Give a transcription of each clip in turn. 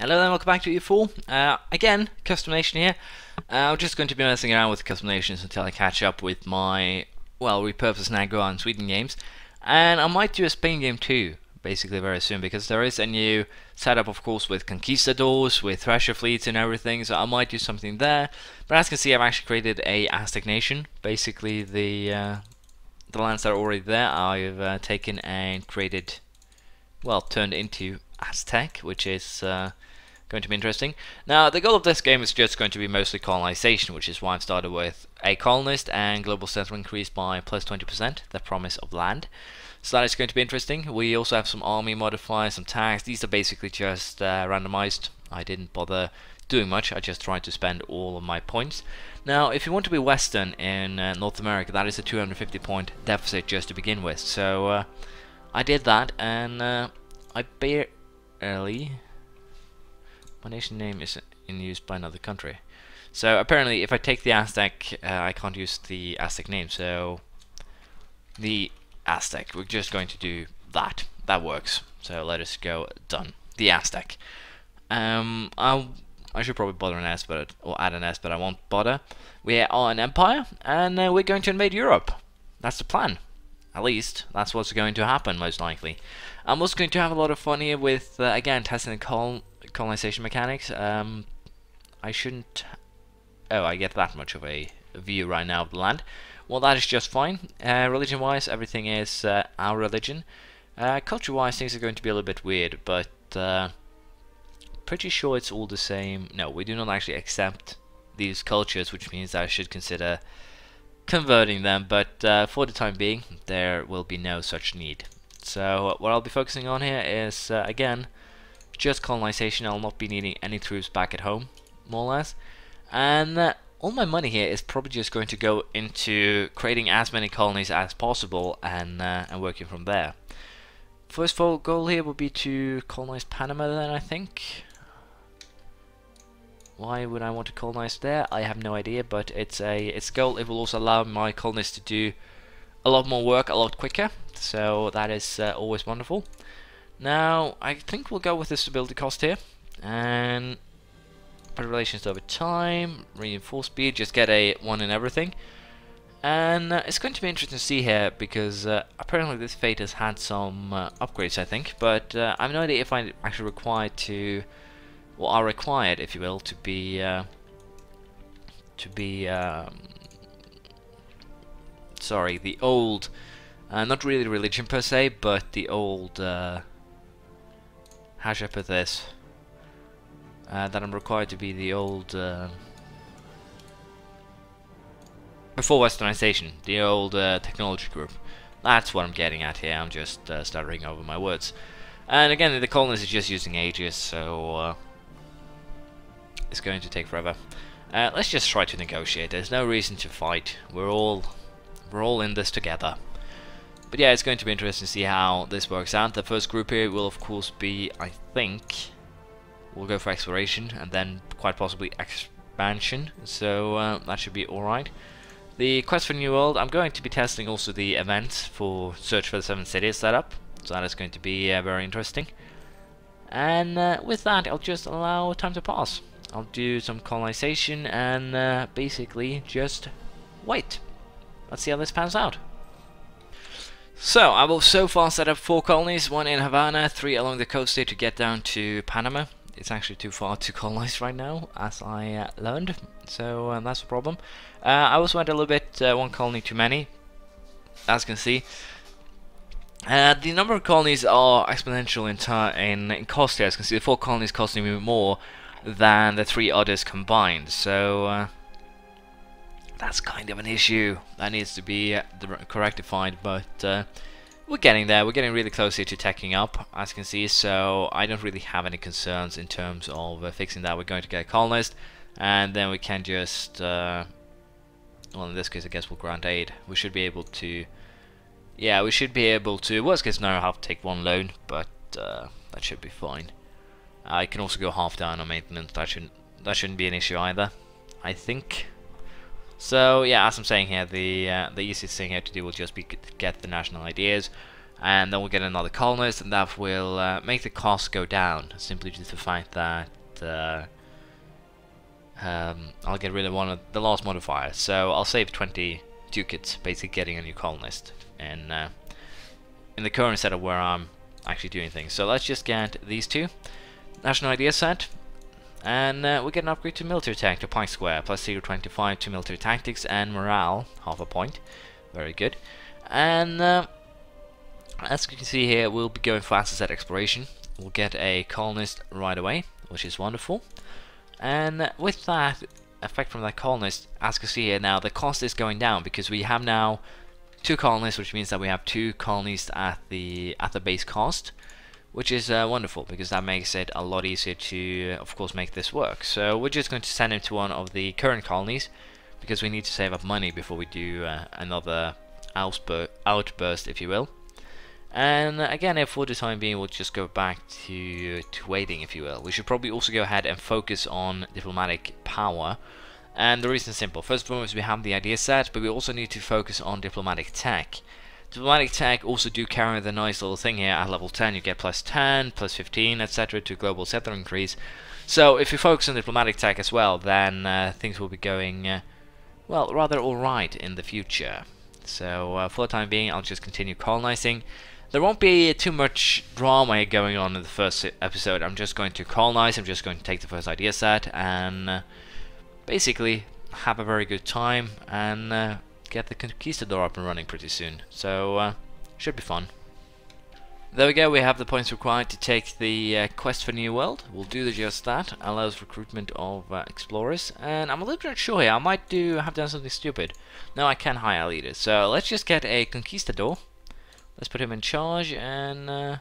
Hello and welcome back to EU4. Uh, again, Custom Nation here. Uh, I'm just going to be messing around with Custom Nations until I catch up with my, well, repurposed Nagaur and Sweden games. And I might do a Spain game too, basically very soon, because there is a new setup, of course, with Conquistadors, with Treasure fleets and everything, so I might do something there. But as you can see, I've actually created a Aztec nation. Basically, the uh, the lands that are already there, I've uh, taken and created, well, turned into Aztec, which is uh, going to be interesting. Now, the goal of this game is just going to be mostly colonization, which is why I've started with a colonist and global settlement increased by plus 20%, the promise of land. So that is going to be interesting. We also have some army modifiers, some tags. These are basically just uh, randomized. I didn't bother doing much. I just tried to spend all of my points. Now, if you want to be Western in uh, North America, that is a 250 point deficit just to begin with. So uh, I did that, and uh, I barely my nation name is in use by another country. So apparently if I take the Aztec, uh, I can't use the Aztec name, so the Aztec, we're just going to do that. That works. So let us go done. The Aztec. Um, I'll, I should probably bother an S, but or add an S, but I won't bother. We are an empire, and uh, we're going to invade Europe. That's the plan. At least, that's what's going to happen, most likely. I'm also going to have a lot of fun here with, uh, again, testing the col colonization mechanics. Um, I shouldn't... Oh, I get that much of a view right now of the land. Well, that is just fine. Uh, Religion-wise, everything is uh, our religion. Uh, Culture-wise, things are going to be a little bit weird, but uh, pretty sure it's all the same. No, we do not actually accept these cultures, which means I should consider converting them, but uh, for the time being, there will be no such need. So what I'll be focusing on here is, uh, again, just colonization. I'll not be needing any troops back at home, more or less. And uh, all my money here is probably just going to go into creating as many colonies as possible and, uh, and working from there. First goal here would be to colonize Panama then, I think. Why would I want to colonize there? I have no idea, but it's a it's goal. It will also allow my colonists to do a lot more work a lot quicker, so that is uh, always wonderful. Now, I think we'll go with the stability cost here. And relations over time, reinforce speed, just get a 1 in everything. And uh, it's going to be interesting to see here because uh, apparently this fate has had some uh, upgrades, I think. But uh, I have no idea if I'm actually required to, or are required, if you will, to be uh, to be um, sorry, the old, uh, not really religion per se, but the old how should this? Uh, that I'm required to be the old... Uh, before westernization, the old uh, technology group. That's what I'm getting at here, I'm just uh, stuttering over my words. And again, the colonists is just using ages, so it's going to take forever. Uh, let's just try to negotiate, there's no reason to fight, we're all, we're all in this together. But yeah, it's going to be interesting to see how this works out. The first group here will of course be, I think, we'll go for exploration and then quite possibly expansion. So uh, that should be alright. The quest for New World, I'm going to be testing also the events for Search for the Seven Cities setup. So that is going to be uh, very interesting. And uh, with that, I'll just allow time to pass. I'll do some colonization and uh, basically just wait. Let's see how this pans out. So, I will so far set up four colonies, one in Havana, three along the coast here to get down to Panama. It's actually too far to colonize right now, as I uh, learned, so um, that's a problem. Uh, I also went a little bit, uh, one colony too many, as you can see. Uh, the number of colonies are exponential in, in, in cost here, as you can see the four colonies costing me more than the three others combined, so uh, that's kind of an issue that needs to be uh, correctified, but uh, we're getting there. We're getting really close here to teching up, as you can see, so I don't really have any concerns in terms of uh, fixing that. We're going to get a colonist, and then we can just, uh, well, in this case, I guess we'll grant aid. We should be able to, yeah, we should be able to, worst case scenario, have to take one loan, but uh, that should be fine. I can also go half down on maintenance. That shouldn't that shouldn't be an issue either. I think. So yeah, as I'm saying here, the uh, the easiest thing here to do will just be get the national ideas. and then we'll get another colonist, and that will uh, make the cost go down, simply due to the fact that uh, um, I'll get rid of one of the last modifier. So I'll save 20 ducats, basically getting a new colonist, and uh, in the current setup where I'm actually doing things. So let's just get these two. National idea set, and uh, we get an upgrade to military tech to point square, plus 0.25 to military tactics and morale, half a point. Very good. And uh, as you can see here, we'll be going for asset exploration. We'll get a colonist right away, which is wonderful. And with that effect from that colonist, as you can see here now, the cost is going down because we have now two colonists, which means that we have two colonists at the at the base cost which is uh, wonderful because that makes it a lot easier to of course make this work. So we're just going to send him to one of the current colonies because we need to save up money before we do uh, another outburst if you will. And again if for the time being we'll just go back to, to waiting if you will. We should probably also go ahead and focus on diplomatic power. And the reason is simple. First of all is we have the idea set but we also need to focus on diplomatic tech Diplomatic tech also do carry the nice little thing here. At level 10 you get plus 10, plus 15 etc to global settler increase. So if you focus on diplomatic tech as well then uh, things will be going uh, well rather alright in the future. So uh, for the time being I'll just continue colonizing. There won't be too much drama going on in the first episode. I'm just going to colonize. I'm just going to take the first idea set and uh, basically have a very good time and uh, get the Conquistador up and running pretty soon. So, uh, should be fun. There we go, we have the points required to take the uh, quest for New World. We'll do the just that. Allows recruitment of uh, explorers. And I'm a little bit unsure here. I might do have done something stupid. No, I can hire leaders. So let's just get a Conquistador. Let's put him in charge and...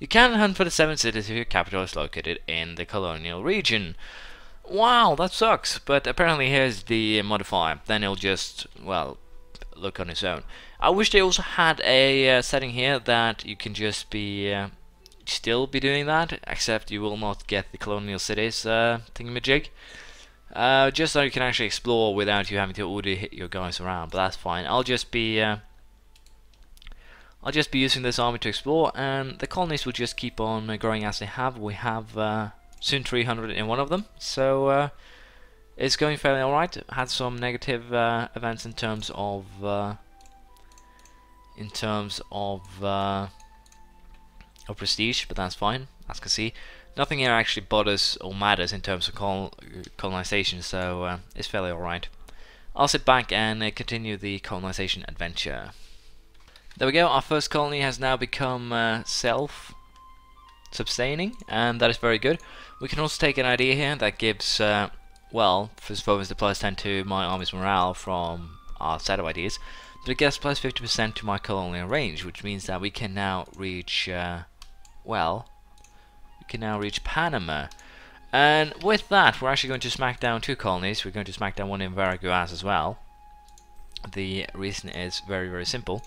You can hunt for the seven cities if your capital is located in the colonial region. Wow, that sucks, but apparently here's the modifier. Then he'll just, well, look on his own. I wish they also had a uh, setting here that you can just be, uh, still be doing that, except you will not get the colonial cities uh, thingamajig. Uh, just so you can actually explore without you having to order hit your guys around, but that's fine. I'll just be uh, I'll just be using this army to explore and the colonies will just keep on growing as they have. We have uh, soon 300 in one of them, so uh, it's going fairly alright. Had some negative uh, events in terms of uh, in terms of uh, of prestige, but that's fine, as you can see. Nothing here actually bothers or matters in terms of col colonization, so uh, it's fairly alright. I'll sit back and continue the colonization adventure. There we go, our first colony has now become uh, self-sustaining, and that is very good. We can also take an idea here that gives, uh, well, first of all, is the plus 10 to my army's morale from our set of ideas, but it gets plus 50% to my colonial range, which means that we can now reach, uh, well, we can now reach Panama. And with that, we're actually going to smack down two colonies. We're going to smack down one in Veraguas as well. The reason is very, very simple.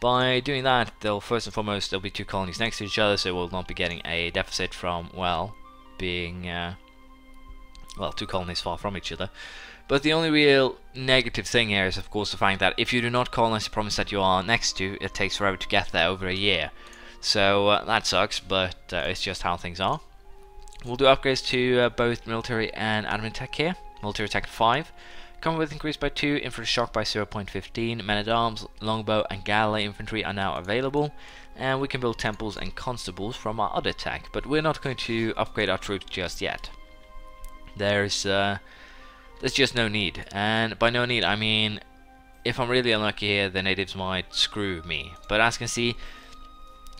By doing that, they'll first and foremost there'll be two colonies next to each other, so we'll not be getting a deficit from well being uh, well two colonies far from each other. But the only real negative thing here is, of course, the fact that if you do not colonize the province that you are next to, it takes forever to get there, over a year. So uh, that sucks, but uh, it's just how things are. We'll do upgrades to uh, both military and admin tech here. Military tech 5. Combat width increased by 2, infantry shock by 0.15, men-at-arms, longbow and galley infantry are now available, and we can build temples and constables from our other tech, but we're not going to upgrade our troops just yet. There's, uh, there's just no need, and by no need I mean if I'm really unlucky here the natives might screw me, but as you can see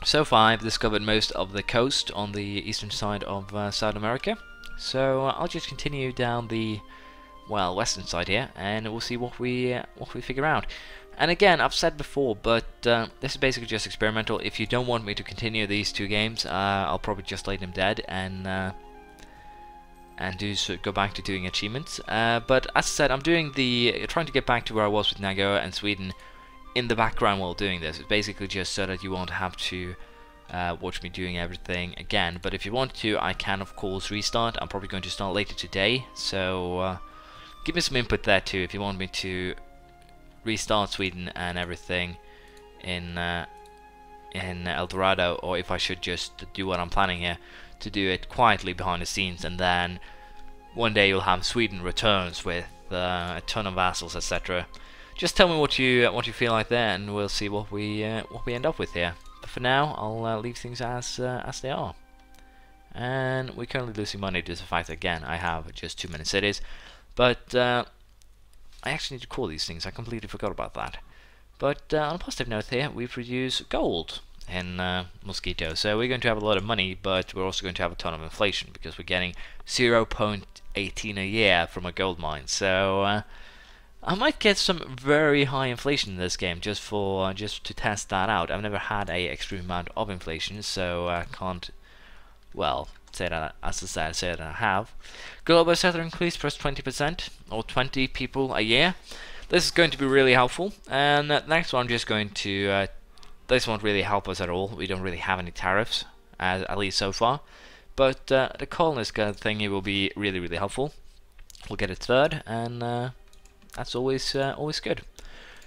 so far I've discovered most of the coast on the eastern side of uh, South America, so uh, I'll just continue down the well, western side here, and we'll see what we uh, what we figure out. And again, I've said before, but uh, this is basically just experimental. If you don't want me to continue these two games, uh, I'll probably just lay them dead and uh, and do so go back to doing achievements. Uh, but as I said, I'm doing the trying to get back to where I was with Nagaur and Sweden in the background while doing this. It's basically just so that you won't have to uh, watch me doing everything again. But if you want to, I can of course restart. I'm probably going to start later today, so give me some input there too if you want me to restart Sweden and everything in uh, in El Dorado or if I should just do what I'm planning here to do it quietly behind the scenes and then one day you'll have Sweden returns with uh, a ton of vassals etc just tell me what you what you feel like there and we'll see what we uh, what we end up with here. But for now I'll uh, leave things as uh, as they are. And we're currently losing money due to the fact that, again I have just too many cities but uh, I actually need to call these things. I completely forgot about that. But uh, on a positive note here we produce gold in uh, Mosquito so we're going to have a lot of money but we're also going to have a ton of inflation because we're getting 0.18 a year from a gold mine. So uh, I might get some very high inflation in this game just for just to test that out. I've never had a extreme amount of inflation, so I can't well, that as I said, I have. Global settler increase plus 20% or 20 people a year. This is going to be really helpful. And uh, next one, I'm just going to. Uh, this won't really help us at all. We don't really have any tariffs, at least so far. But uh, the colonist kind of thingy will be really, really helpful. We'll get a third, and uh, that's always uh, always good.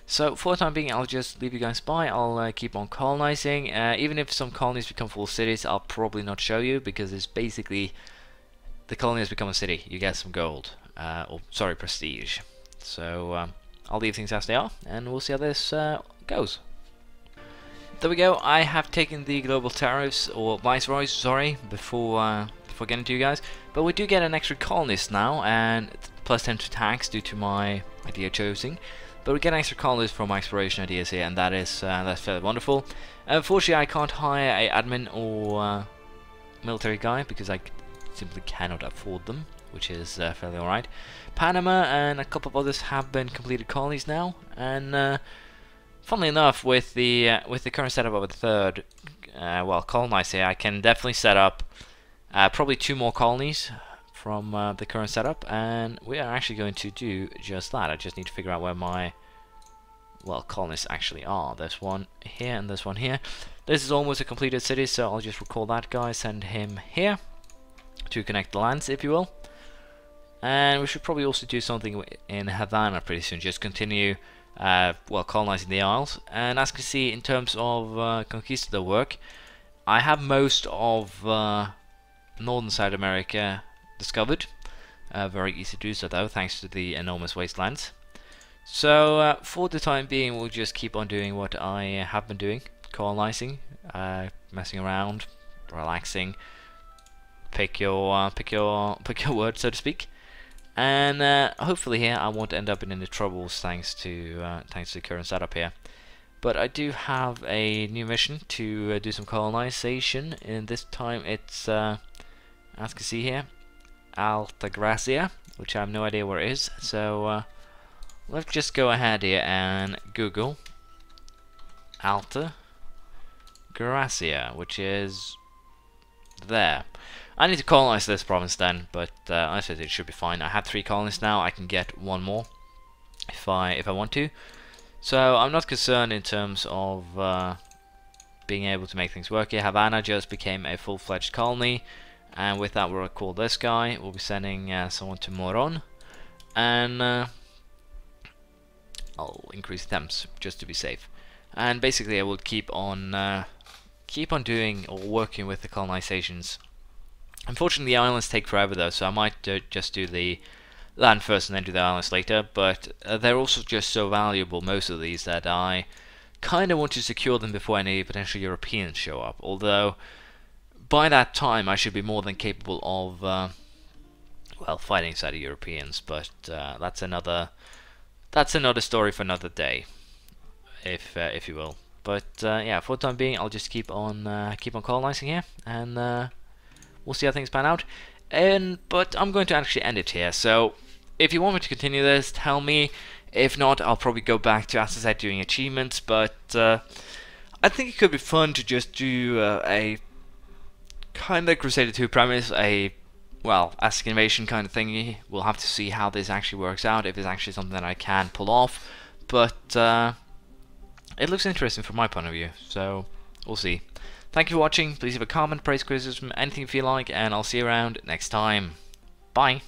So for the time being, I'll just leave you guys by. I'll uh, keep on colonizing. Uh, even if some colonies become full cities, I'll probably not show you because it's basically the colony has become a city. You get some gold, uh, or sorry, prestige. So um, I'll leave things as they are, and we'll see how this uh, goes. There we go. I have taken the global tariffs, or viceroys, sorry, before uh, before getting to you guys. But we do get an extra colonist now, and plus 10 to tax due to my idea choosing. But we get extra colonies from my exploration ideas here, and that is uh, that's fairly wonderful. Unfortunately, I can't hire a admin or uh, military guy because I simply cannot afford them, which is uh, fairly alright. Panama and a couple of others have been completed colonies now, and uh, funnily enough, with the uh, with the current setup of the third, uh, well, colonized here, I can definitely set up probably two more colonies from uh, the current setup and we are actually going to do just that. I just need to figure out where my well colonists actually are. There's one here and there's one here. This is almost a completed city so I'll just recall that guy, send him here to connect the lands if you will. And we should probably also do something in Havana pretty soon, just continue uh, well colonizing the Isles. And as you can see in terms of uh, conquistador work, I have most of uh, northern South America discovered. Uh, very easy to do so though, thanks to the enormous wastelands. So uh, for the time being, we'll just keep on doing what I have been doing, colonizing, uh, messing around, relaxing. Pick your uh, pick your pick your word, so to speak. And uh, hopefully here I won't end up in any troubles thanks to uh, thanks to the current setup here. But I do have a new mission to do some colonization, and this time it's as you can see here, Altagracia, which I have no idea where it is. So uh, let's just go ahead here and Google Alta Gracia, which is there. I need to colonize this province then, but uh, I said it should be fine. I have three colonists now. I can get one more if I if I want to. So I'm not concerned in terms of uh, being able to make things work here. Havana just became a full-fledged colony and with that we'll call this guy. We'll be sending uh, someone to Moron. And uh, I'll increase temps just to be safe. And basically I will keep on uh, keep on doing or working with the colonizations. Unfortunately the islands take forever though so I might just do the land first and then do the islands later. But uh, they're also just so valuable most of these that I kind of want to secure them before any potential Europeans show up. Although by that time I should be more than capable of uh, well fighting of Europeans but uh, that's another that's another story for another day if uh, if you will. But uh, yeah for the time being I'll just keep on uh, keep on colonizing here and uh, we'll see how things pan out. And but I'm going to actually end it here. So if you want me to continue this tell me. If not I'll probably go back to as doing achievements but I think it could be fun to just do a kind of Crusader 2 premise, a well, Aztec invasion kind of thingy. We'll have to see how this actually works out, if it's actually something that I can pull off. But uh, it looks interesting from my point of view, so we'll see. Thank you for watching. Please leave a comment, praise, criticism, anything you feel like, and I'll see you around next time. Bye.